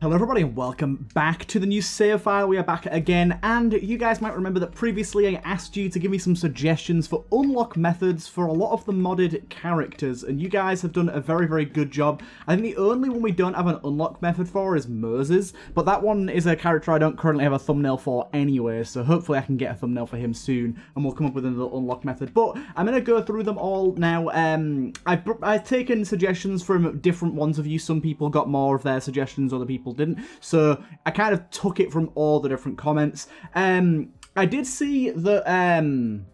Hello everybody and welcome back to the new save file. We are back again and you guys might remember that previously I asked you to give me some suggestions for unlock methods for a lot of the modded characters and you guys have done a very very good job. I think the only one we don't have an unlock method for is Moses but that one is a character I don't currently have a thumbnail for anyway so hopefully I can get a thumbnail for him soon and we'll come up with another unlock method but I'm going to go through them all now. Um, I've, I've taken suggestions from different ones of you. Some people got more of their suggestions, other people people didn't. So I kind of took it from all the different comments. Um, I did see that um,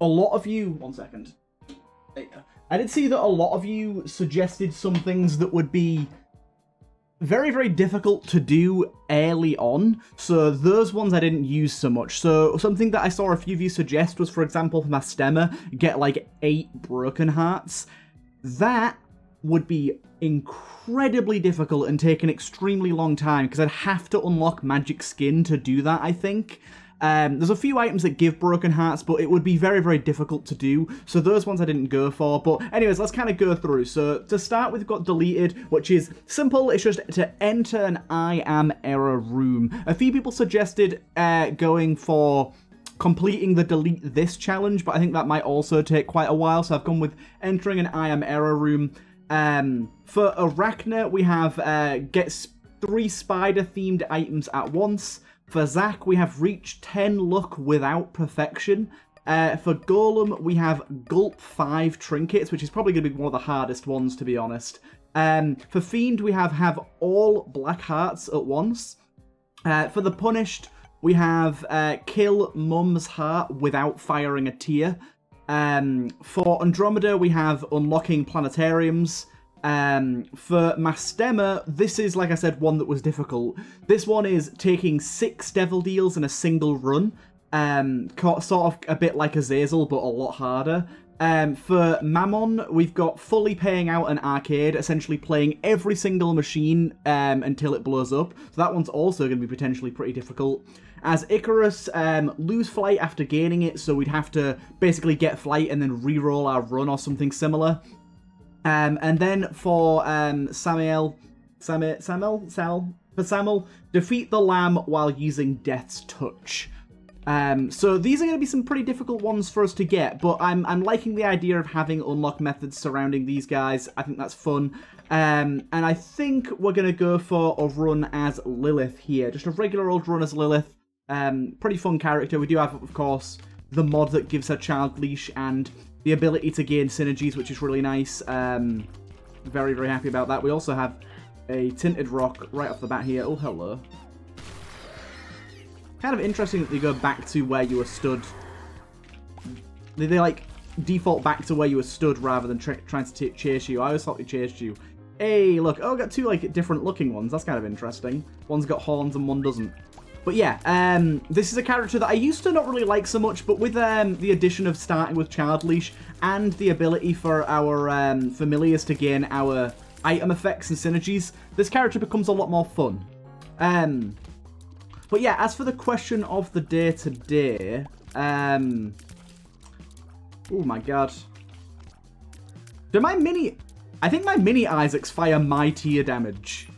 a lot of you. One second. I did see that a lot of you suggested some things that would be very, very difficult to do early on. So those ones I didn't use so much. So something that I saw a few of you suggest was, for example, for Mastema, get like eight broken hearts. That would be incredibly difficult and take an extremely long time because I'd have to unlock magic skin to do that, I think. Um, there's a few items that give broken hearts, but it would be very, very difficult to do. So those ones I didn't go for. But anyways, let's kind of go through. So to start with, we've got deleted, which is simple. It's just to enter an I am error room. A few people suggested uh, going for completing the delete this challenge, but I think that might also take quite a while. So I've gone with entering an I am error room. Um, for Arachna, we have uh, get three spider-themed items at once. For Zack, we have reached 10 luck without perfection. Uh, for Golem, we have Gulp 5 trinkets, which is probably going to be one of the hardest ones, to be honest. Um, for Fiend, we have have all black hearts at once. Uh, for the Punished, we have uh, kill Mum's heart without firing a tear. Um, for Andromeda, we have unlocking planetariums. Um, for Mastema, this is, like I said, one that was difficult. This one is taking six Devil Deals in a single run. Um, sort of a bit like Azazel, but a lot harder. Um, for Mammon, we've got fully paying out an arcade, essentially playing every single machine um, until it blows up. So that one's also going to be potentially pretty difficult. As Icarus, um, lose flight after gaining it, so we'd have to basically get flight and then re-roll our run or something similar. Um, and then for um, Samuel, Samuel, Samuel, Sal, for Samuel, defeat the lamb while using Death's Touch. Um, so these are going to be some pretty difficult ones for us to get, but I'm, I'm liking the idea of having unlock methods surrounding these guys. I think that's fun. Um, and I think we're going to go for a run as Lilith here. Just a regular old run as Lilith. Um, pretty fun character. We do have, of course, the mod that gives her child leash and the ability to gain synergies, which is really nice. Um, very, very happy about that. We also have a tinted rock right off the bat here. Oh, hello. Kind of interesting that they go back to where you were stood. They, they like, default back to where you were stood rather than trying to chase you. I always thought they chased you. Hey, look. Oh, got two, like, different looking ones. That's kind of interesting. One's got horns and one doesn't. But yeah, um, this is a character that I used to not really like so much, but with um, the addition of starting with Child Leash and the ability for our um, familiars to gain our item effects and synergies, this character becomes a lot more fun. Um, but yeah, as for the question of the day today, um, oh my god. Do my mini... I think my mini Isaacs fire my tear damage.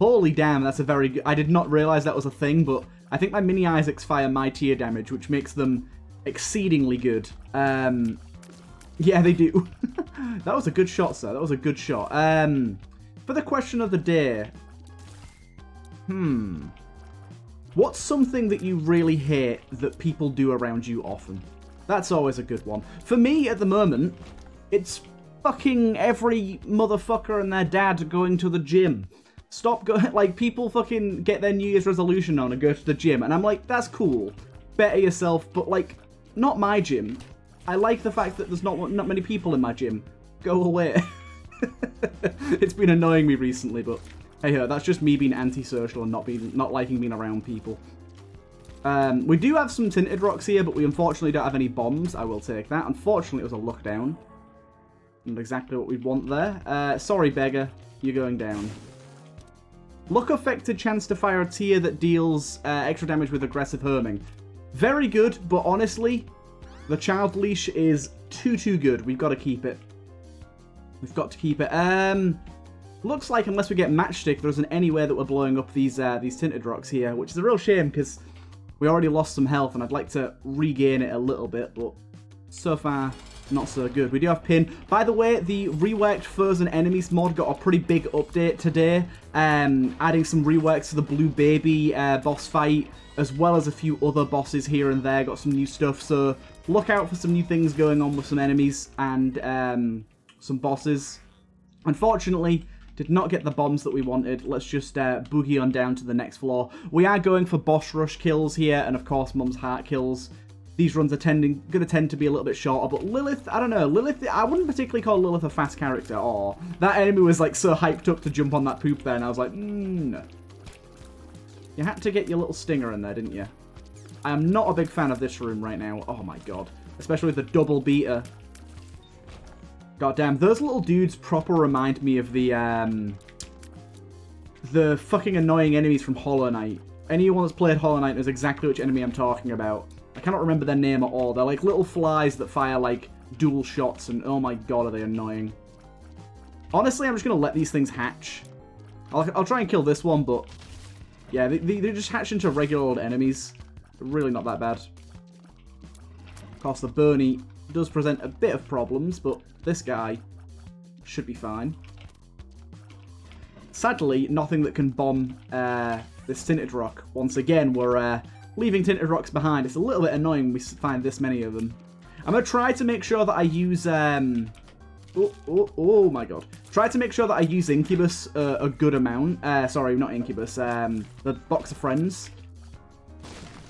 Holy damn, that's a very good... I did not realize that was a thing, but I think my mini Isaacs fire my tear damage, which makes them exceedingly good. Um, yeah, they do. that was a good shot, sir. That was a good shot. Um, for the question of the day... Hmm... What's something that you really hate that people do around you often? That's always a good one. For me, at the moment, it's fucking every motherfucker and their dad going to the gym. Stop going, like, people fucking get their New Year's resolution on and go to the gym, and I'm like, that's cool. Better yourself, but, like, not my gym. I like the fact that there's not, not many people in my gym. Go away. it's been annoying me recently, but hey that's just me being antisocial and not being not liking being around people. Um, we do have some tinted rocks here, but we unfortunately don't have any bombs. I will take that. Unfortunately, it was a luck down. Not exactly what we'd want there. Uh, sorry, beggar. You're going down. Luck affected chance to fire a tear that deals uh, extra damage with aggressive homing. Very good, but honestly, the child leash is too, too good. We've got to keep it. We've got to keep it. Um, looks like unless we get matchstick, there isn't anywhere that we're blowing up these uh, these tinted rocks here, which is a real shame because we already lost some health and I'd like to regain it a little bit, but so far not so good. We do have pin. By the way, the reworked Frozen Enemies mod got a pretty big update today, um, adding some reworks to the Blue Baby uh, boss fight, as well as a few other bosses here and there. Got some new stuff, so look out for some new things going on with some enemies and um, some bosses. Unfortunately, did not get the bombs that we wanted. Let's just uh, boogie on down to the next floor. We are going for boss rush kills here, and of course, Mum's Heart kills these runs are tending going to tend to be a little bit shorter. But Lilith, I don't know. Lilith, I wouldn't particularly call Lilith a fast character. Or that enemy was like so hyped up to jump on that poop there, and I was like, mm. You had to get your little stinger in there, didn't you? I am not a big fan of this room right now. Oh my god. Especially with the double beater. God damn, those little dudes proper remind me of the, um... The fucking annoying enemies from Hollow Knight. Anyone that's played Hollow Knight knows exactly which enemy I'm talking about. I cannot remember their name at all. They're like little flies that fire like dual shots and oh my god are they annoying. Honestly, I'm just going to let these things hatch. I'll, I'll, try and kill this one, but yeah, they, they, they just hatch into regular old enemies. Really not that bad. Of course, the Bernie does present a bit of problems, but this guy should be fine. Sadly, nothing that can bomb uh, this tinted rock. Once again, we're uh, leaving tinted rocks behind. It's a little bit annoying we find this many of them. I'm going to try to make sure that I use... Um, oh, oh, oh my god. Try to make sure that I use Incubus uh, a good amount. Uh, sorry, not Incubus. Um, the Box of Friends.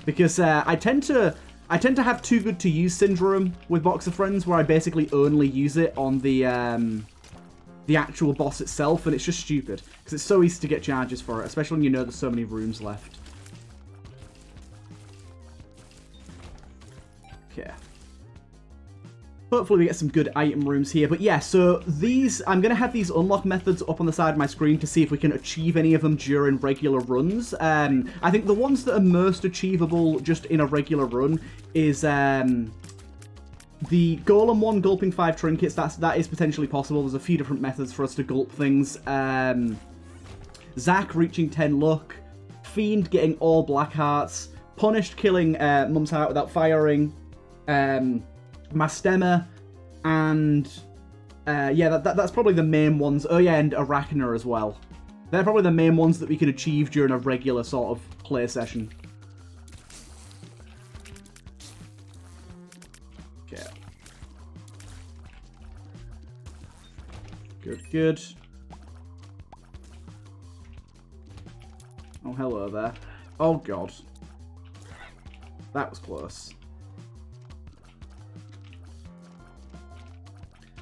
Because uh, I tend to... I tend to have too good to use syndrome with Box of Friends, where I basically only use it on the um, the actual boss itself, and it's just stupid because it's so easy to get charges for it, especially when you know there's so many rooms left. Okay. Hopefully we get some good item rooms here. But yeah, so these, I'm going to have these unlock methods up on the side of my screen to see if we can achieve any of them during regular runs. Um, I think the ones that are most achievable just in a regular run is um, the Golem one, gulping five trinkets. That's, that is potentially possible. There's a few different methods for us to gulp things. Um, Zack reaching 10 luck. Fiend getting all black hearts. Punished killing uh, Mum's Heart without firing um, Mastema, and uh, yeah, that, that, that's probably the main ones. Oh yeah, and Arachna as well. They're probably the main ones that we can achieve during a regular sort of play session. Okay. Good, good. Oh, hello there. Oh, God. That was close.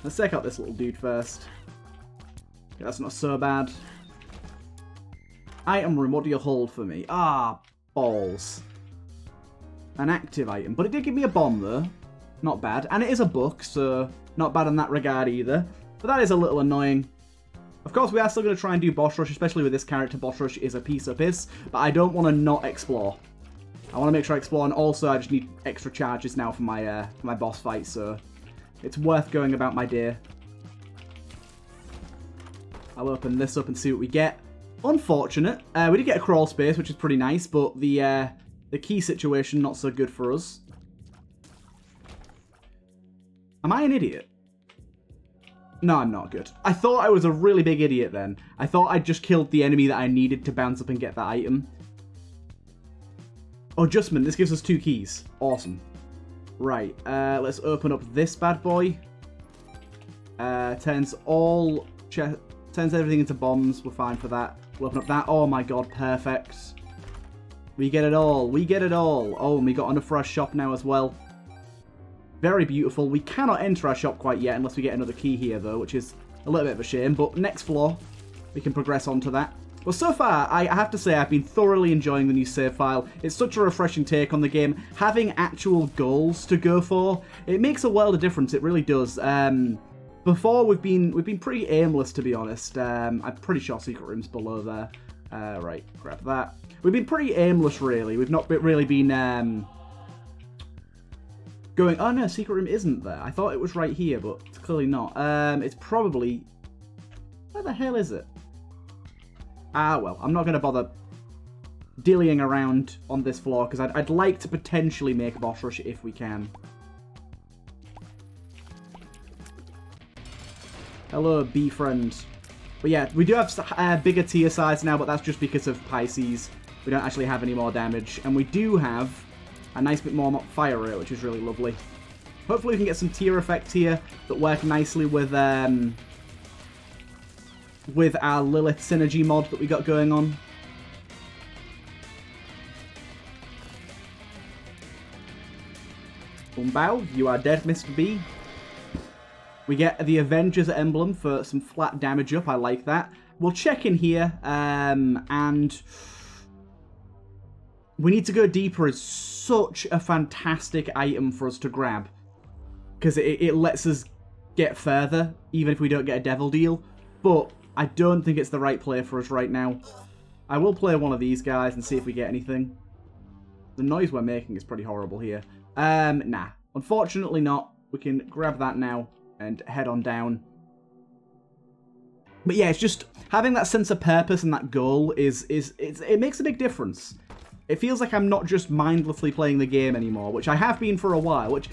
Let's check out this little dude first. Okay, that's not so bad. Item room, what do you hold for me? Ah, balls. An active item. But it did give me a bomb, though. Not bad. And it is a book, so not bad in that regard either. But that is a little annoying. Of course, we are still going to try and do boss rush, especially with this character. Boss rush is a piece of piss. But I don't want to not explore. I want to make sure I explore, and also I just need extra charges now for my uh, for my boss fight, so it's worth going about my dear. I'll open this up and see what we get. Unfortunate. Uh, we did get a crawl space, which is pretty nice, but the uh, the key situation not so good for us. Am I an idiot? No, I'm not good. I thought I was a really big idiot then. I thought I'd just killed the enemy that I needed to bounce up and get that item. Oh, adjustment. This gives us two keys. Awesome. Right, uh, let's open up this bad boy. Uh, turns all, turns everything into bombs. We're fine for that. We'll open up that. Oh my god, perfect. We get it all. We get it all. Oh, and we got enough for our shop now as well. Very beautiful. We cannot enter our shop quite yet unless we get another key here, though, which is a little bit of a shame. But next floor, we can progress on to that. Well, so far, I have to say I've been thoroughly enjoying the new save file. It's such a refreshing take on the game. Having actual goals to go for, it makes a world of difference. It really does. Um, before we've been we've been pretty aimless, to be honest. Um, I'm pretty sure secret room's below there. Uh, right, grab that. We've been pretty aimless, really. We've not really been um, going. Oh no, secret room isn't there. I thought it was right here, but it's clearly not. Um, it's probably where the hell is it? Ah, well, I'm not going to bother dillying around on this floor because I'd, I'd like to potentially make boss rush if we can. Hello, bee friend. But yeah, we do have uh, bigger tear size now, but that's just because of Pisces. We don't actually have any more damage. And we do have a nice bit more fire rate, which is really lovely. Hopefully we can get some tear effects here that work nicely with um, with our Lilith synergy mod that we got going on. Umbao, you are dead, Mr. B. We get the Avengers emblem for some flat damage up. I like that. We'll check in here, um, and we need to go deeper. It's such a fantastic item for us to grab because it, it lets us get further, even if we don't get a devil deal. But I don't think it's the right play for us right now. I will play one of these guys and see if we get anything. The noise we're making is pretty horrible here. Um, nah. Unfortunately not. We can grab that now and head on down. But yeah, it's just having that sense of purpose and that goal is is it makes a big difference. It feels like I'm not just mindlessly playing the game anymore, which I have been for a while, which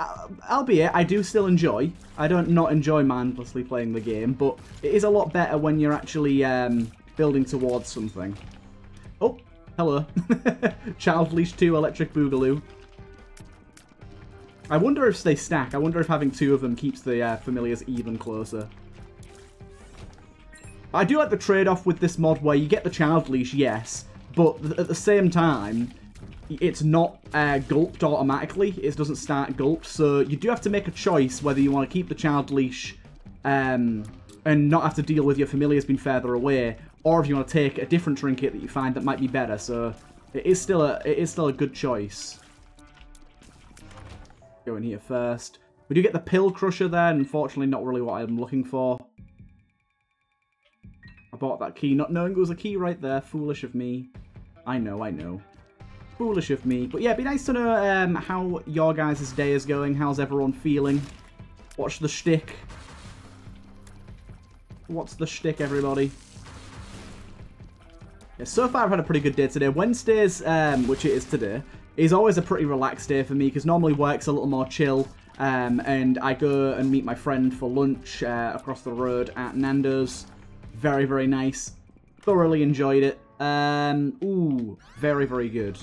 uh, albeit I do still enjoy. I don't not enjoy mindlessly playing the game, but it is a lot better when you're actually um, building towards something. Oh, hello. Child Leash 2 Electric Boogaloo. I wonder if they stack. I wonder if having two of them keeps the uh, familiars even closer. I do like the trade-off with this mod where you get the child leash, yes, but at the same time, it's not uh, gulped automatically. It doesn't start gulped, so you do have to make a choice whether you want to keep the child leash um, and not have to deal with your familiars being further away, or if you want to take a different trinket that you find that might be better. So it is still a it is still a good choice. Go in here first. We do get the Pill Crusher there, unfortunately not really what I'm looking for. I bought that key not knowing it was a key right there. Foolish of me. I know, I know. Foolish of me. But yeah, it'd be nice to know um, how your guys' day is going. How's everyone feeling? Watch the shtick. What's the shtick, everybody? Yeah, so far I've had a pretty good day today. Wednesdays, um, which it is today, is always a pretty relaxed day for me because normally work's a little more chill. Um, and I go and meet my friend for lunch uh, across the road at Nando's. Very, very nice. Thoroughly enjoyed it. Um, ooh, very, very good.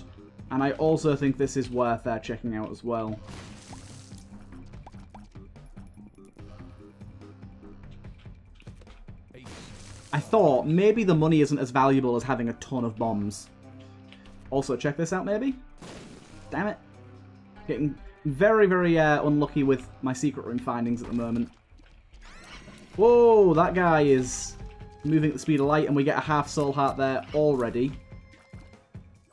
And I also think this is worth uh, checking out as well. I thought maybe the money isn't as valuable as having a ton of bombs. Also, check this out maybe. Damn it. Getting very, very uh, unlucky with my secret room findings at the moment. Whoa, that guy is moving at the speed of light, and we get a half soul heart there already.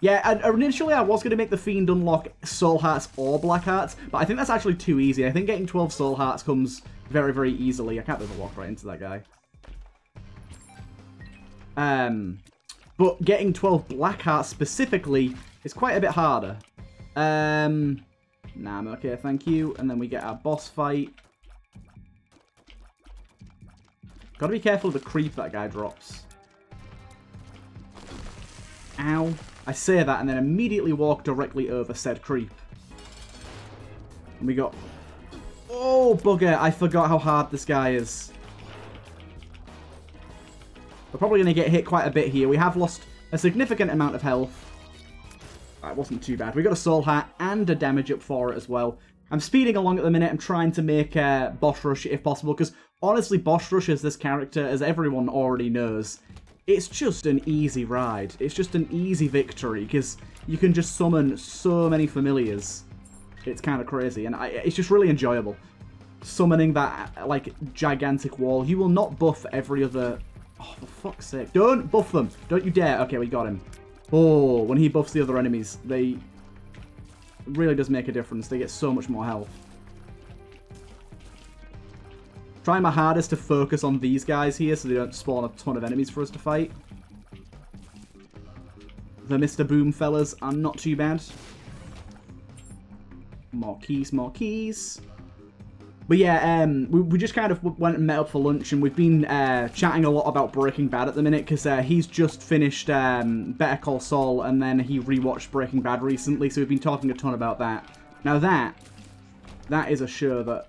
Yeah, initially I was going to make the Fiend unlock soul hearts or black hearts, but I think that's actually too easy. I think getting 12 soul hearts comes very, very easily. I can't believe I walk right into that guy. Um, but getting 12 black hearts specifically is quite a bit harder. Um, nah, I'm okay, thank you. And then we get our boss fight. Gotta be careful of the creep that guy drops. Ow. I say that and then immediately walk directly over said creep. And we got... Oh, bugger. I forgot how hard this guy is. We're probably going to get hit quite a bit here. We have lost a significant amount of health. That wasn't too bad. We got a soul hat and a damage up for it as well. I'm speeding along at the minute. I'm trying to make uh, boss rush if possible, because honestly, boss rush as this character, as everyone already knows, it's just an easy ride. It's just an easy victory, because you can just summon so many familiars. It's kind of crazy, and I, it's just really enjoyable. Summoning that, like, gigantic wall. You will not buff every other... Oh, for fuck's sake. Don't buff them. Don't you dare. Okay, we got him. Oh, when he buffs the other enemies, they really does make a difference. They get so much more health. Trying my hardest to focus on these guys here so they don't spawn a ton of enemies for us to fight. The Mr. Boom fellas are not too bad. More keys, more keys. But yeah, um, we, we just kind of went and met up for lunch, and we've been uh, chatting a lot about Breaking Bad at the minute because uh, he's just finished um, Better Call Saul, and then he rewatched Breaking Bad recently, so we've been talking a ton about that. Now that that is a show that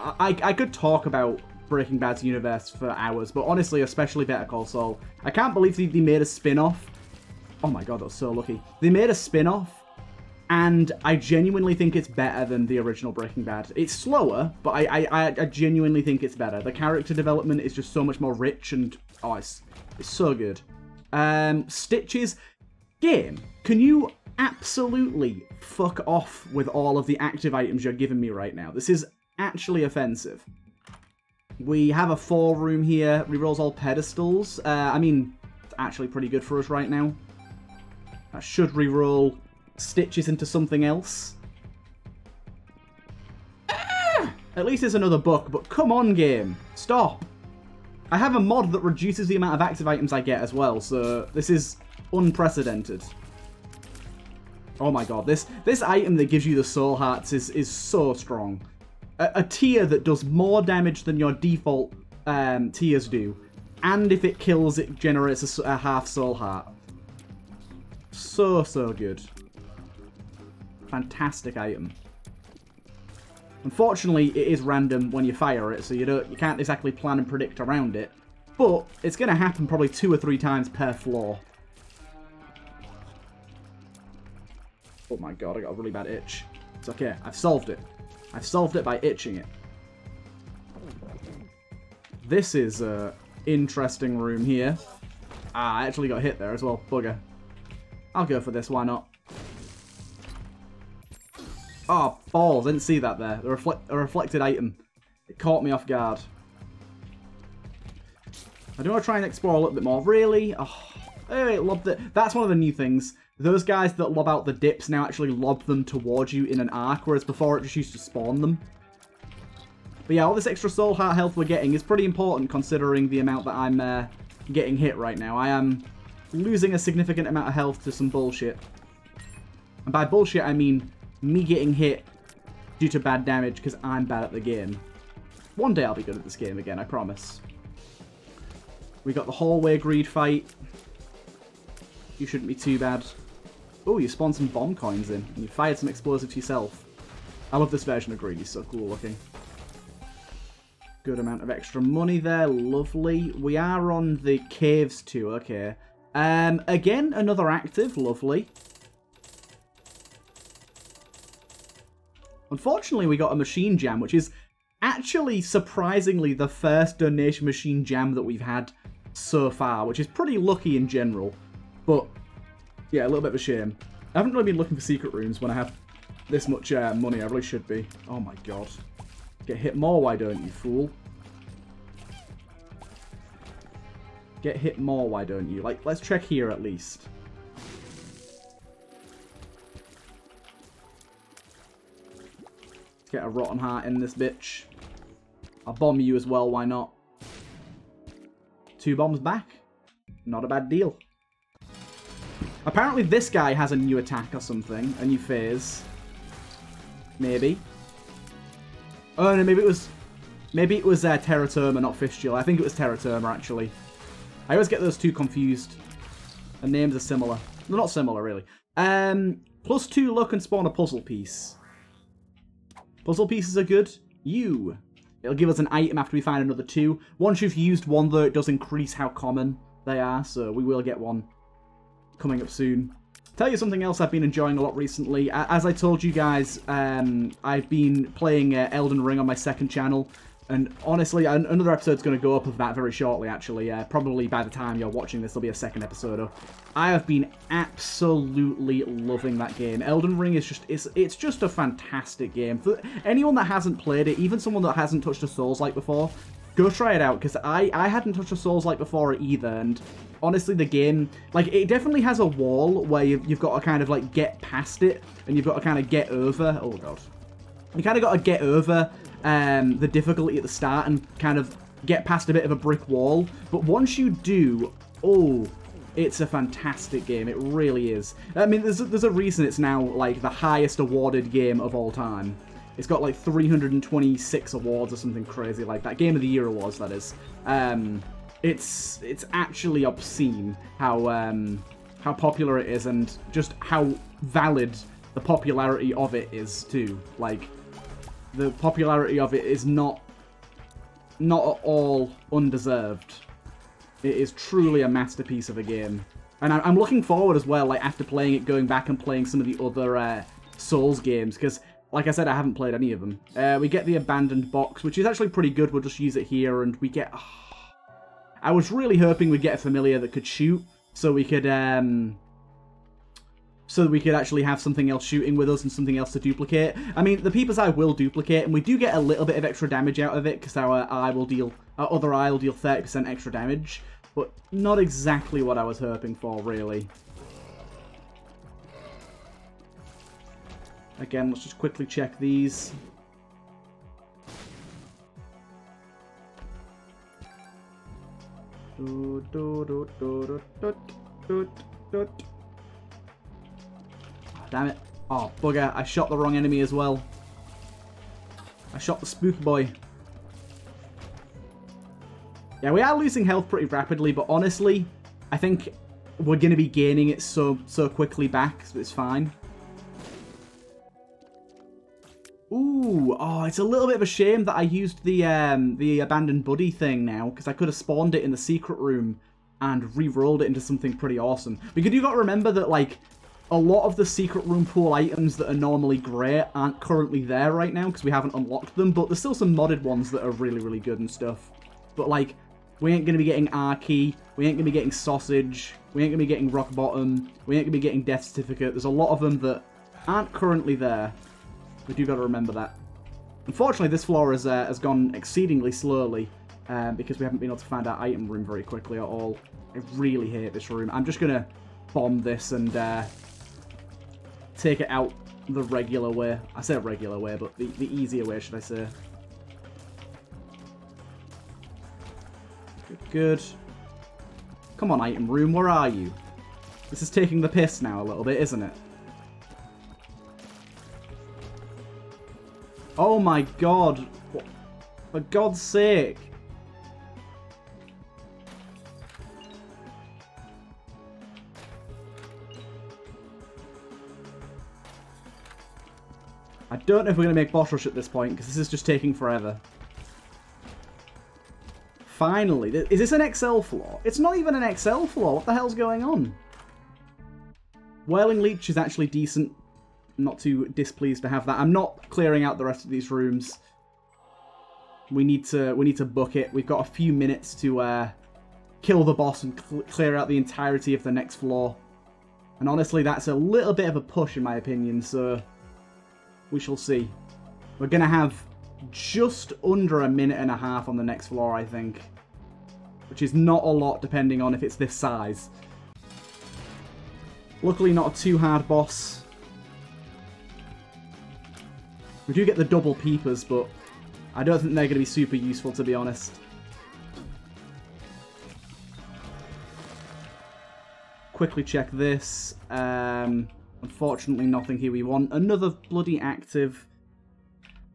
I, I could talk about Breaking Bad's universe for hours, but honestly, especially Better Call Saul, I can't believe they made a spin-off. Oh my god, that was so lucky. They made a spin-off and I genuinely think it's better than the original Breaking Bad. It's slower, but I, I, I genuinely think it's better. The character development is just so much more rich and, oh, it's, it's so good. Um, Stitches, game, can you absolutely fuck off with all of the active items you're giving me right now? This is actually offensive. We have a four room here, rerolls all pedestals. Uh, I mean, it's actually pretty good for us right now. That should reroll stitches into something else. Ah! At least it's another book, but come on, game. Stop. I have a mod that reduces the amount of active items I get as well, so this is unprecedented. Oh my god, this this item that gives you the soul hearts is, is so strong. A, a tear that does more damage than your default um, tears do, and if it kills, it generates a, a half soul heart. So, so good. Fantastic item. Unfortunately, it is random when you fire it, so you don't you can't exactly plan and predict around it. But it's going to happen probably two or three times per floor. Oh my god, I got a really bad itch. It's okay, I've solved it. I've solved it by itching it. This is a interesting room here. Ah, I actually got hit there as well. Bugger. I'll go for this, why not? Oh, balls. Didn't see that there. The reflect a reflected item. It caught me off guard. I do want to try and explore a little bit more. Really? Oh, hey, lobbed it. That's one of the new things. Those guys that lob out the dips now actually lob them towards you in an arc, whereas before it just used to spawn them. But yeah, all this extra soul heart health we're getting is pretty important considering the amount that I'm uh, getting hit right now. I am losing a significant amount of health to some bullshit. And by bullshit, I mean me getting hit due to bad damage because I'm bad at the game. One day I'll be good at this game again, I promise. We got the hallway greed fight. You shouldn't be too bad. Oh, you spawned some bomb coins in, and you fired some explosives yourself. I love this version of greed, he's so cool looking. Good amount of extra money there, lovely. We are on the caves too, okay. Um, again, another active, lovely. Unfortunately, we got a machine jam, which is actually surprisingly the first donation machine jam that we've had so far, which is pretty lucky in general. But, yeah, a little bit of a shame. I haven't really been looking for secret rooms when I have this much uh, money. I really should be. Oh my god. Get hit more, why don't you, fool? Get hit more, why don't you? Like, let's check here at least. Get a Rotten Heart in this bitch. I'll bomb you as well, why not? Two bombs back. Not a bad deal. Apparently this guy has a new attack or something. A new phase. Maybe. Oh no, maybe it was... Maybe it was uh, Teratoma, not Fistula. I think it was Teratoma, actually. I always get those two confused. The names are similar. They're not similar, really. Um, plus two luck and spawn a puzzle piece. Puzzle pieces are good. You. It'll give us an item after we find another two. Once you've used one, though, it does increase how common they are, so we will get one coming up soon. Tell you something else I've been enjoying a lot recently. As I told you guys, um, I've been playing uh, Elden Ring on my second channel. And honestly, another episode's going to go up of that very shortly, actually. Uh, probably by the time you're watching this, there'll be a second episode of. I have been absolutely loving that game. Elden Ring is just, it's, it's just a fantastic game. For anyone that hasn't played it, even someone that hasn't touched a Souls-like before, go try it out, because I, I hadn't touched a Souls-like before either, and honestly, the game, like, it definitely has a wall where you've, you've got to kind of, like, get past it, and you've got to kind of get over, oh god. You kind of got to get over um, the difficulty at the start and kind of get past a bit of a brick wall. But once you do, oh, it's a fantastic game. It really is. I mean, there's there's a reason it's now like the highest awarded game of all time. It's got like 326 awards or something crazy like that. Game of the Year awards, that is. Um, it's it's actually obscene how um, how popular it is and just how valid the popularity of it is too. Like the popularity of it is not not at all undeserved. It is truly a masterpiece of a game. And I'm looking forward as well, like, after playing it, going back and playing some of the other uh, Souls games, because, like I said, I haven't played any of them. Uh, we get the Abandoned Box, which is actually pretty good. We'll just use it here, and we get... Oh, I was really hoping we'd get a familiar that could shoot, so we could... Um, so we could actually have something else shooting with us and something else to duplicate. I mean, the Peeper's Eye will duplicate, and we do get a little bit of extra damage out of it, because our eye will deal, our other eye will deal 30% extra damage, but not exactly what I was hoping for, really. Again, let's just quickly check these. Do, do, do, do, do, do, do, damn it. Oh, bugger. I shot the wrong enemy as well. I shot the spook boy. Yeah, we are losing health pretty rapidly, but honestly, I think we're going to be gaining it so so quickly back, so it's fine. Oh, it's a little bit of a shame that I used the um, the abandoned buddy thing now, because I could have spawned it in the secret room and re-rolled it into something pretty awesome. Because you got to remember that, like, a lot of the secret room pool items that are normally great aren't currently there right now because we haven't unlocked them, but there's still some modded ones that are really, really good and stuff. But, like, we ain't going to be getting Arky, we ain't going to be getting Sausage, we ain't going to be getting Rock Bottom, we ain't going to be getting Death Certificate. There's a lot of them that aren't currently there. We do got to remember that. Unfortunately, this floor has, uh, has gone exceedingly slowly um, because we haven't been able to find our item room very quickly at all. I really hate this room. I'm just going to bomb this and uh, take it out the regular way. I say regular way, but the, the easier way, should I say. Good, good. Come on, item room, where are you? This is taking the piss now a little bit, isn't it? Oh my god. For God's sake. I don't know if we're going to make boss rush at this point, because this is just taking forever. Finally. Is this an XL floor? It's not even an XL floor. What the hell's going on? Whirling Leech is actually decent. Not too displeased to have that. I'm not clearing out the rest of these rooms. We need to we need to book it. We've got a few minutes to uh, kill the boss and cl clear out the entirety of the next floor. And honestly, that's a little bit of a push in my opinion, so we shall see. We're going to have just under a minute and a half on the next floor, I think. Which is not a lot, depending on if it's this size. Luckily, not a too hard boss. We do get the double peepers, but I don't think they're going to be super useful, to be honest. Quickly check this. Um, Unfortunately, nothing here we want. Another bloody active.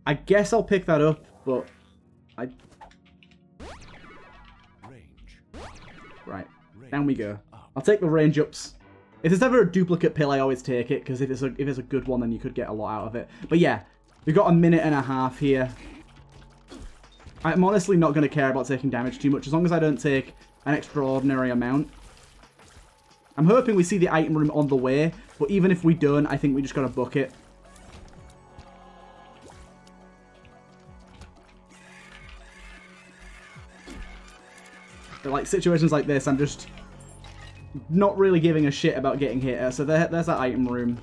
I guess I'll pick that up, but I... Right, down we go. I'll take the range ups. If there's ever a duplicate pill, I always take it, because if it's a if it's a good one, then you could get a lot out of it. But yeah, we've got a minute and a half here. I'm honestly not going to care about taking damage too much, as long as I don't take an extraordinary amount. I'm hoping we see the item room on the way, but even if we don't, I think we just got to book it. But like situations like this, I'm just not really giving a shit about getting hit. So there, there's that item room.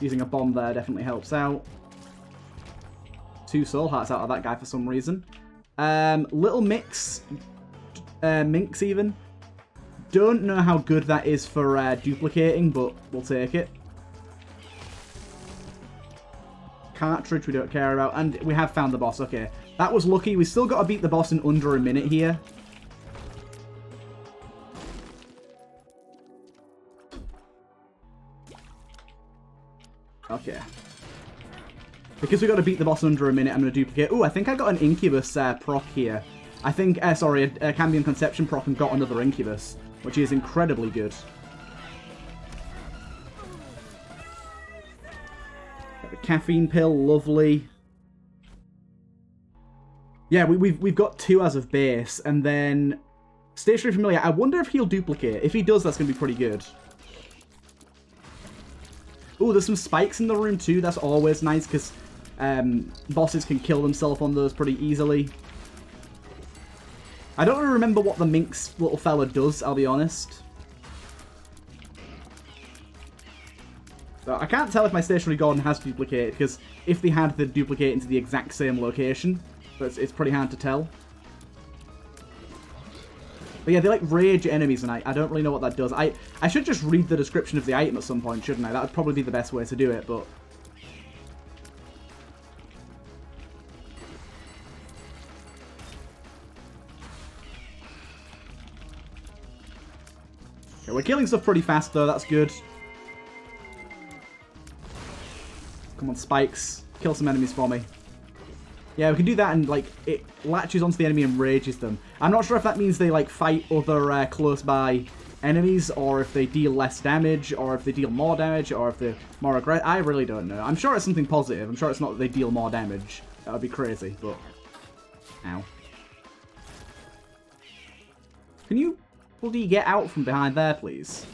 Using a bomb there definitely helps out. Two soul hearts out of that guy for some reason. Um, little mix, uh, minx even. Don't know how good that is for uh, duplicating, but we'll take it. Cartridge we don't care about, and we have found the boss, okay. That was lucky, we still got to beat the boss in under a minute here. Okay. Because we got to beat the boss under a minute, I'm going to duplicate. Oh, I think I got an Incubus uh, proc here. I think, uh, sorry, a, a Cambion Conception proc and got another Incubus, which is incredibly good. The caffeine pill, lovely. Yeah, we, we've, we've got two as of base, and then Stationary Familiar. I wonder if he'll duplicate. If he does, that's going to be pretty good. Oh, there's some spikes in the room too. That's always nice because um, bosses can kill themselves on those pretty easily. I don't really remember what the Minx little fella does, I'll be honest. So I can't tell if my stationary Gordon has duplicated, because if they had, they'd duplicate into the exact same location. But it's, it's pretty hard to tell. But yeah, they like rage enemies, and I, I don't really know what that does. I, I should just read the description of the item at some point, shouldn't I? That would probably be the best way to do it, but... Okay, we're killing stuff pretty fast, though. That's good. Come on, spikes. Kill some enemies for me. Yeah, we can do that and, like, it latches onto the enemy and rages them. I'm not sure if that means they, like, fight other uh, close-by enemies, or if they deal less damage, or if they deal more damage, or if they're more aggressive. I really don't know. I'm sure it's something positive. I'm sure it's not that they deal more damage. That would be crazy, but... Ow. Can you bloody get out from behind there, please?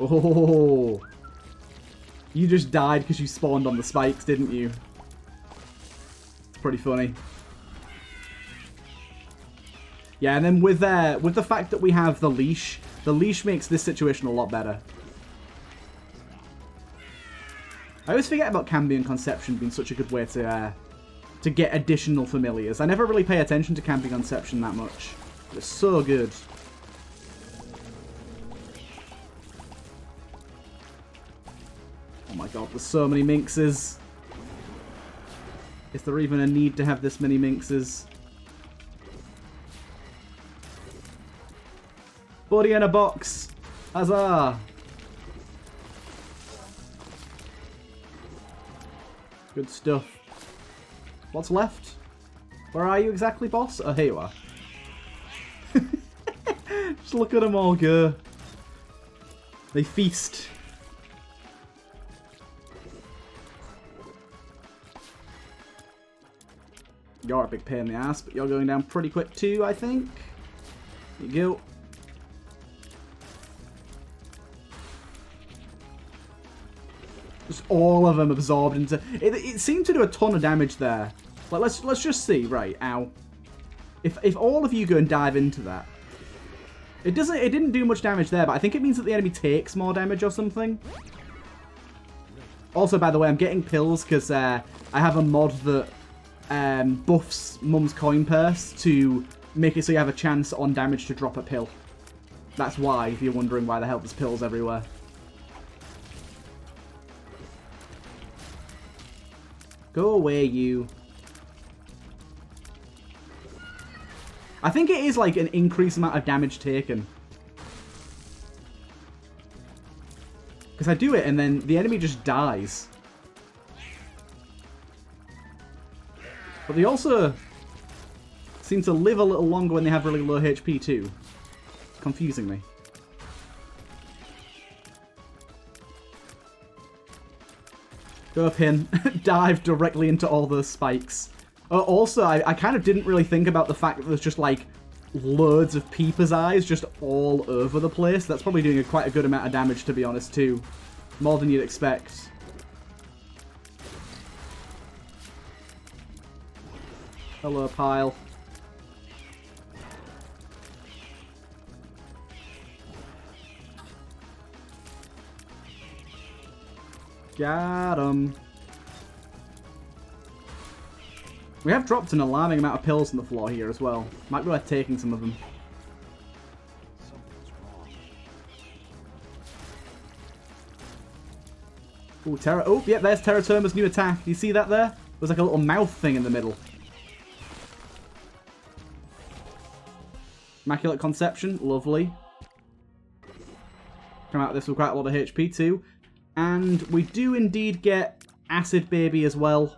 Oh, you just died because you spawned on the spikes, didn't you? It's pretty funny. Yeah, and then with uh, with the fact that we have the leash, the leash makes this situation a lot better. I always forget about Cambion Conception being such a good way to uh, to get additional familiars. I never really pay attention to Cambion Conception that much. It's so good. There's so many minxes. Is there even a need to have this many minxes? Body in a box! Huzzah! Good stuff. What's left? Where are you exactly, boss? Oh, here you are. Just look at them all go. They feast. You're a big pain in the ass, but you're going down pretty quick too, I think. You go. Just all of them absorbed into... It, it seemed to do a ton of damage there. Like, let's let's just see. Right, ow. If, if all of you go and dive into that... It doesn't. It didn't do much damage there, but I think it means that the enemy takes more damage or something. Also, by the way, I'm getting pills because uh, I have a mod that um, buffs Mum's coin purse to make it so you have a chance on damage to drop a pill. That's why, if you're wondering why the hell there's pills everywhere. Go away, you. I think it is like an increased amount of damage taken. Because I do it and then the enemy just dies. But they also seem to live a little longer when they have really low HP too. Confusing me. Go up in, dive directly into all those spikes. Uh, also, I, I kind of didn't really think about the fact that there's just like loads of peeper's eyes just all over the place. That's probably doing a quite a good amount of damage, to be honest, too. More than you'd expect. Hello, pile. Got him. We have dropped an alarming amount of pills on the floor here as well. Might be worth taking some of them. Oh, Terra. Oh, yeah, there's Teratoma's new attack. Do you see that there? There's like a little mouth thing in the middle. Immaculate Conception, lovely. Come out of this with quite a lot of HP too. And we do indeed get Acid Baby as well.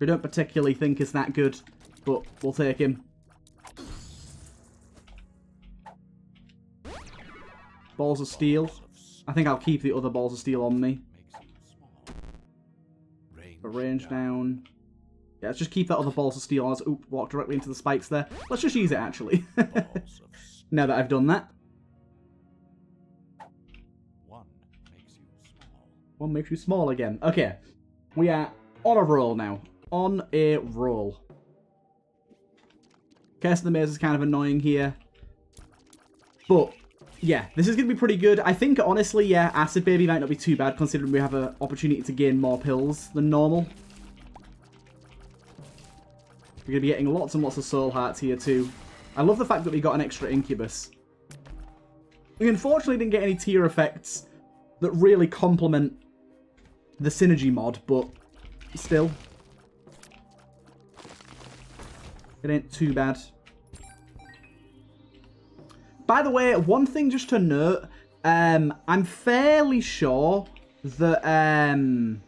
We don't particularly think is that good, but we'll take him. Balls of Steel. I think I'll keep the other Balls of Steel on me. But range down. Yeah, let's just keep that other Balls of Steel on us. Oop, walk directly into the spikes there. Let's just use it, actually. now that I've done that. One makes you small again. Okay. We are on a roll now. On a roll. Curse of the Maze is kind of annoying here. But, yeah, this is going to be pretty good. I think, honestly, yeah, Acid Baby might not be too bad, considering we have an opportunity to gain more pills than normal. We're going to be getting lots and lots of soul hearts here, too. I love the fact that we got an extra Incubus. We unfortunately didn't get any tear effects that really complement the synergy mod, but still. It ain't too bad. By the way, one thing just to note, um, I'm fairly sure that um,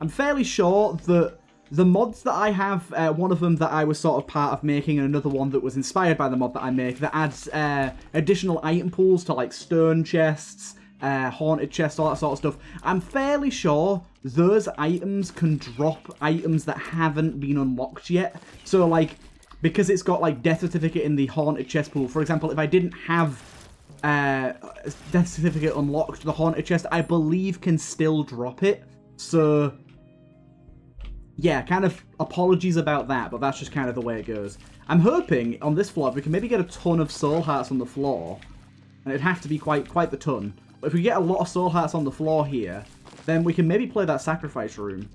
I'm fairly sure that the mods that I have, uh, one of them that I was sort of part of making, and another one that was inspired by the mod that I make, that adds uh, additional item pools to like stone chests, uh, haunted chests, all that sort of stuff. I'm fairly sure those items can drop items that haven't been unlocked yet. So like, because it's got like death certificate in the haunted chest pool, for example, if I didn't have uh, death certificate unlocked, the haunted chest, I believe can still drop it. So yeah, kind of apologies about that, but that's just kind of the way it goes. I'm hoping on this floor we can maybe get a ton of soul hearts on the floor. And it'd have to be quite quite the ton. But if we get a lot of soul hearts on the floor here, then we can maybe play that sacrifice room.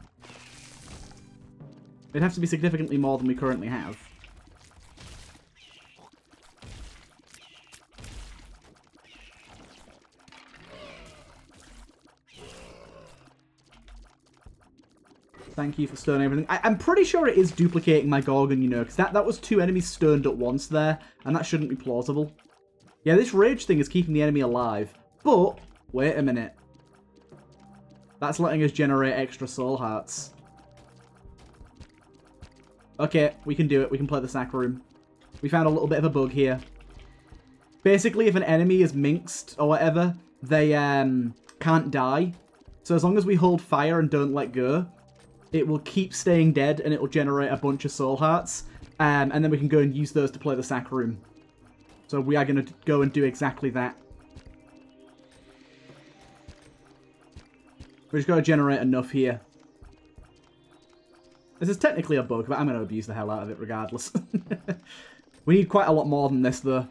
It'd have to be significantly more than we currently have. Thank you for stirring everything. I am pretty sure it is duplicating my Gorgon, you know, because that, that was two enemies stoned at once there, and that shouldn't be plausible. Yeah, this rage thing is keeping the enemy alive. But, wait a minute. That's letting us generate extra soul hearts. Okay, we can do it. We can play the sack room. We found a little bit of a bug here. Basically, if an enemy is minxed or whatever, they um, can't die. So as long as we hold fire and don't let go, it will keep staying dead and it will generate a bunch of soul hearts. Um, and then we can go and use those to play the sack room. So we are going to go and do exactly that. We just got to generate enough here. This is technically a bug, but I'm going to abuse the hell out of it regardless. we need quite a lot more than this, though.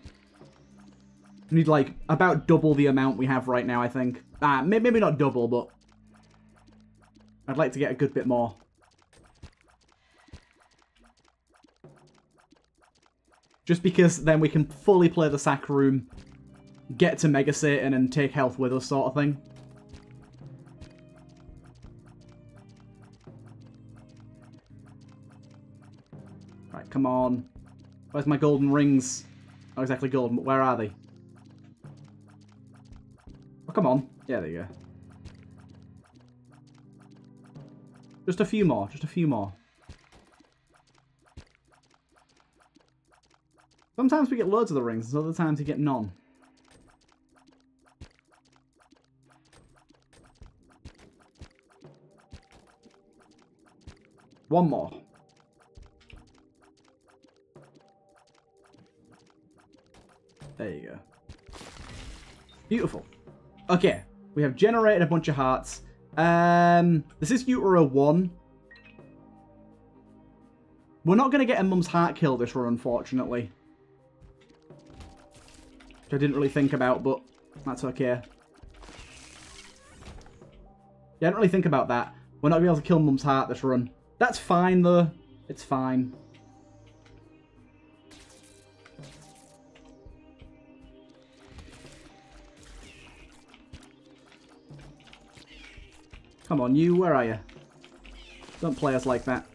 We need, like, about double the amount we have right now, I think. Ah, maybe not double, but... I'd like to get a good bit more. Just because then we can fully play the sack room, get to Mega Satan and take health with us sort of thing. Right, come on. Where's my golden rings? Not exactly golden, but where are they? Oh, come on. Yeah, there you go. Just a few more. Just a few more. Sometimes we get loads of the rings, and other times we get none. One more. There you go. Beautiful. Okay, we have generated a bunch of hearts. Um, this is Utero 1. We're not going to get a Mum's Heart kill this run, unfortunately. Which I didn't really think about, but that's okay. Yeah, I didn't really think about that. We're not going to be able to kill Mum's Heart this run. That's fine, though. It's fine. Come on, you. Where are you? Don't play us like that.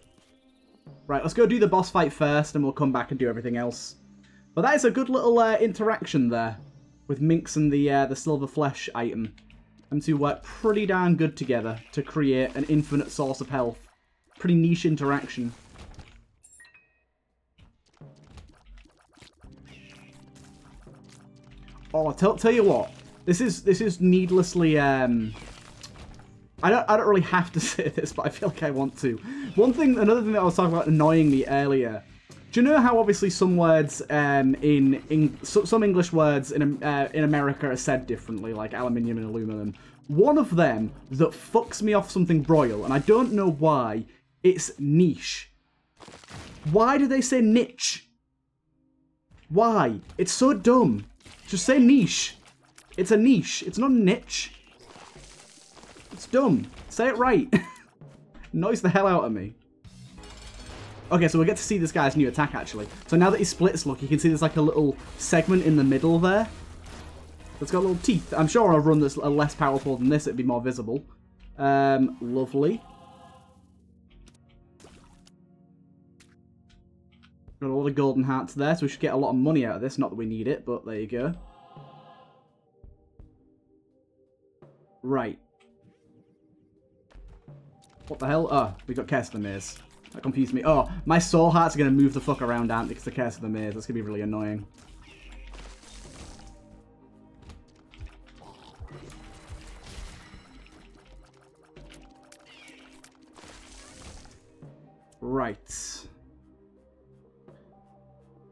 Right, let's go do the boss fight first, and we'll come back and do everything else. But that is a good little uh, interaction there with Minx and the uh, the silver flesh item. Them two work pretty darn good together to create an infinite source of health. Pretty niche interaction. Oh, tell, tell you what. This is this is needlessly um I don't I don't really have to say this, but I feel like I want to. One thing another thing that I was talking about annoying me earlier. Do you know how obviously some words um, in, in so, some English words in uh, in America are said differently, like aluminium and aluminum? One of them that fucks me off something broil, and I don't know why, it's niche. Why do they say niche? Why? It's so dumb. Just say niche. It's a niche. It's not niche. It's dumb. Say it right. Noise the hell out of me. Okay, so we get to see this guy's new attack, actually. So now that he splits, look, you can see there's like a little segment in the middle there. It's got little teeth. I'm sure I'll run this less powerful than this. It'd be more visible. Um, lovely. Got a lot of golden hearts there, so we should get a lot of money out of this. Not that we need it, but there you go. Right. What the hell? Oh, we got Curse of the Maze. That confused me. Oh, my soul hearts are going to move the fuck around, aren't they? Because the Curse of the Maze. That's going to be really annoying. Right.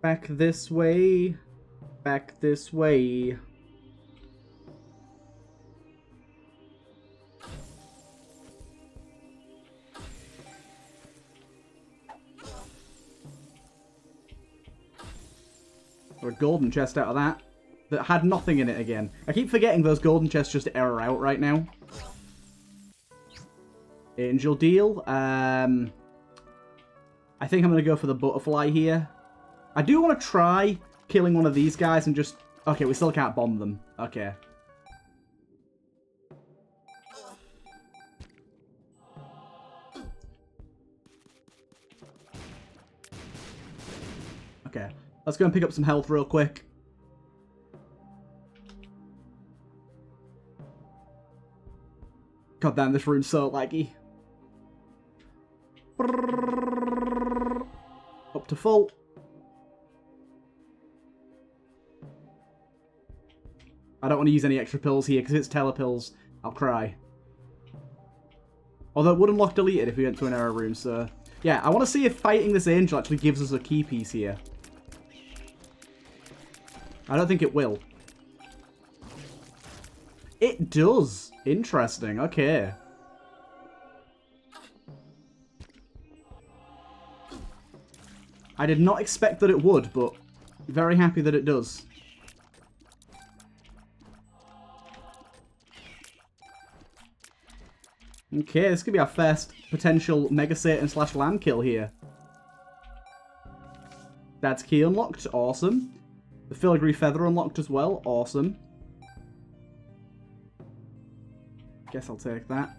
Back this way. Back this way. Or a golden chest out of that. That had nothing in it again. I keep forgetting those golden chests just error out right now. Angel deal. Um, I think I'm going to go for the butterfly here. I do want to try killing one of these guys and just... Okay, we still can't bomb them. Okay. Let's go and pick up some health real quick. God damn, this room's so laggy. Up to full. I don't want to use any extra pills here because it's telepills. I'll cry. Although it would unlock deleted if we went to an error room, so... Yeah, I want to see if fighting this angel actually gives us a key piece here. I don't think it will. It does. Interesting. Okay. I did not expect that it would, but very happy that it does. Okay, this could be our first potential Mega Satan slash lamb kill here. That's key unlocked. Awesome. The filigree feather unlocked as well. Awesome. Guess I'll take that.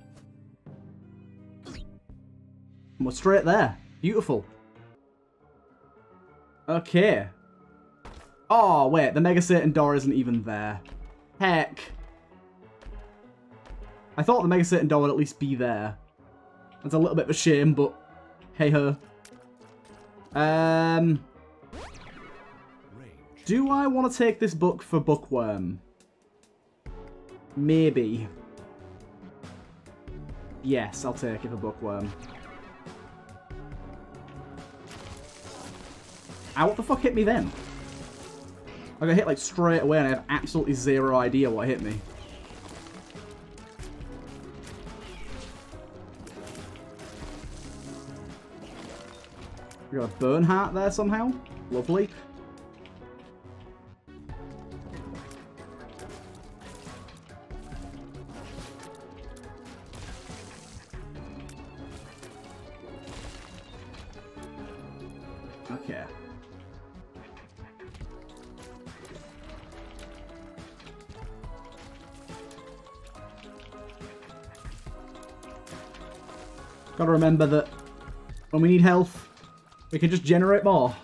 And we're straight there. Beautiful. Okay. Oh, wait. The Mega Satan door isn't even there. Heck. I thought the Mega Satan door would at least be there. That's a little bit of a shame, but hey-ho. Um... Do I want to take this book for Bookworm? Maybe. Yes, I'll take it for Bookworm. Ow, what the fuck hit me then? I got hit like straight away and I have absolutely zero idea what hit me. We got a burn heart there somehow. Lovely. Gotta remember that when we need health, we can just generate more.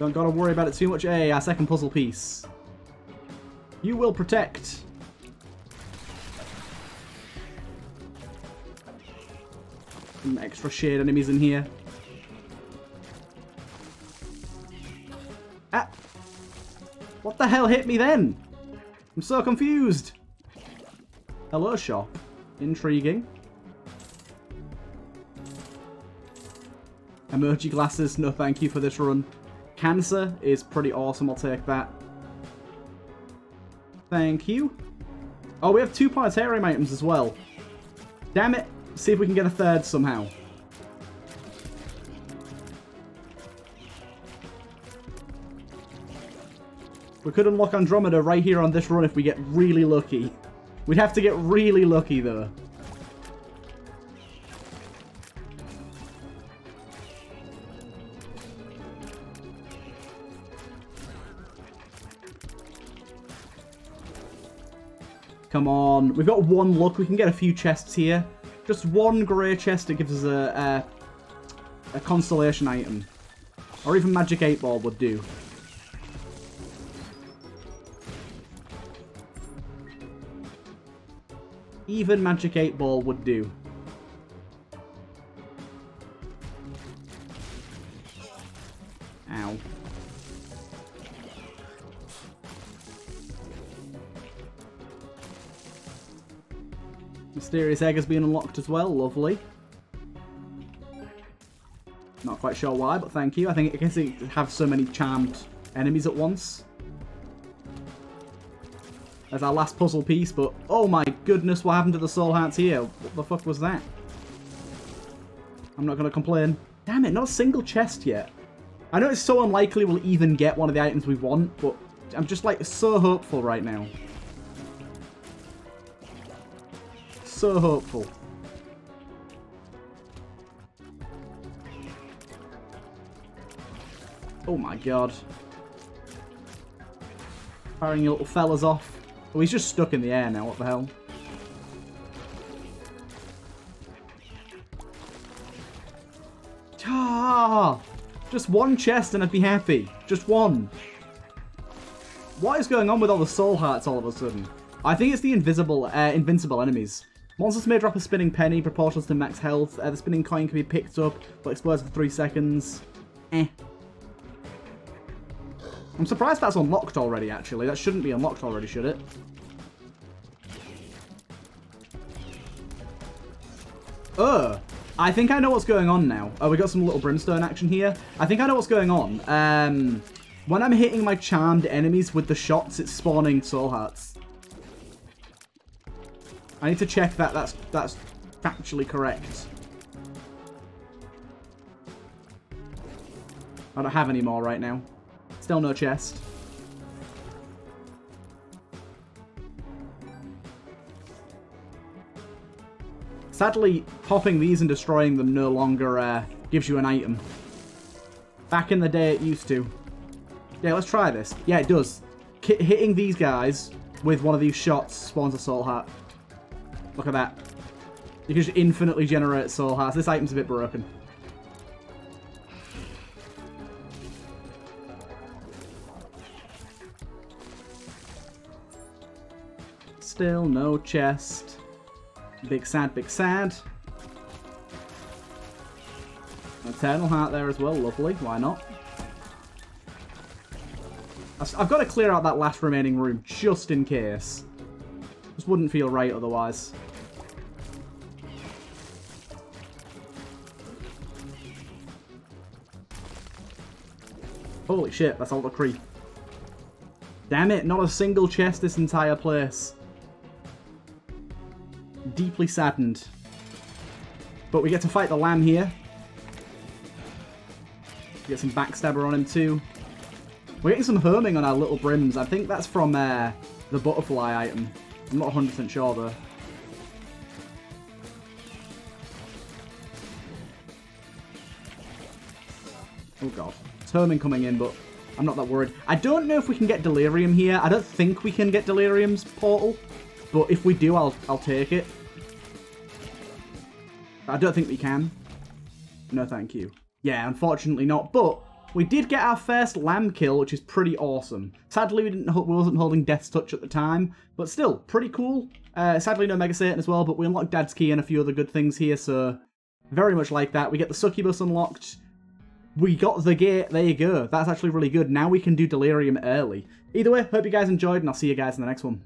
Don't gotta worry about it too much. Hey, our second puzzle piece. You will protect. Some extra shade enemies in here. Ah! What the hell hit me then? I'm so confused. Hello, shop. Intriguing. Emoji glasses, no thank you for this run. Cancer is pretty awesome, I'll take that. Thank you. Oh, we have two planetarium items as well. Damn it. See if we can get a third somehow. Could unlock Andromeda right here on this run if we get really lucky. We'd have to get really lucky, though. Come on. We've got one luck. We can get a few chests here. Just one grey chest that gives us a, a, a constellation item. Or even Magic 8 Ball would do. Even Magic 8 Ball would do. Ow. Mysterious egg has been unlocked as well. Lovely. Not quite sure why, but thank you. I think I guess it have so many charmed enemies at once. As our last puzzle piece, but oh my goodness, what happened to the soul hearts here? What the fuck was that? I'm not going to complain. Damn it, not a single chest yet. I know it's so unlikely we'll even get one of the items we want, but I'm just like so hopeful right now. So hopeful. Oh my god. Firing your little fellas off. Oh, he's just stuck in the air now, what the hell? Ah! Just one chest and I'd be happy. Just one. What is going on with all the soul hearts all of a sudden? I think it's the invisible, uh, invincible enemies. Monsters may drop a spinning penny proportional to max health. Uh, the spinning coin can be picked up, but explodes for 3 seconds. Eh. I'm surprised that's unlocked already, actually. That shouldn't be unlocked already, should it? Uh, I think I know what's going on now. Oh, we got some little brimstone action here. I think I know what's going on. Um, when I'm hitting my charmed enemies with the shots, it's spawning soul hearts. I need to check that that's that's factually correct. I don't have any more right now. Still no chest. Sadly, popping these and destroying them no longer uh, gives you an item. Back in the day, it used to. Yeah, let's try this. Yeah, it does. K hitting these guys with one of these shots spawns a soul heart. Look at that. You can just infinitely generate soul hearts. This item's a bit broken. Still no chest. Big sad, big sad. Eternal Heart there as well, lovely, why not? I've got to clear out that last remaining room, just in case. Just wouldn't feel right otherwise. Holy shit, that's all the creep. Damn it, not a single chest this entire place deeply saddened. But we get to fight the lamb here. Get some backstabber on him too. We're getting some homing on our little brims. I think that's from uh, the butterfly item. I'm not 100% sure though. Oh god. Homing coming in, but I'm not that worried. I don't know if we can get delirium here. I don't think we can get delirium's portal. But if we do, I'll, I'll take it. I don't think we can. No, thank you. Yeah, unfortunately not. But We did get our first lamb kill, which is pretty awesome. Sadly, we didn't we wasn't holding Death's Touch at the time, but still, pretty cool. Uh, sadly, no Mega Satan as well, but we unlocked Dad's Key and a few other good things here, so very much like that. We get the Succubus unlocked. We got the gate. There you go. That's actually really good. Now we can do Delirium early. Either way, hope you guys enjoyed, and I'll see you guys in the next one.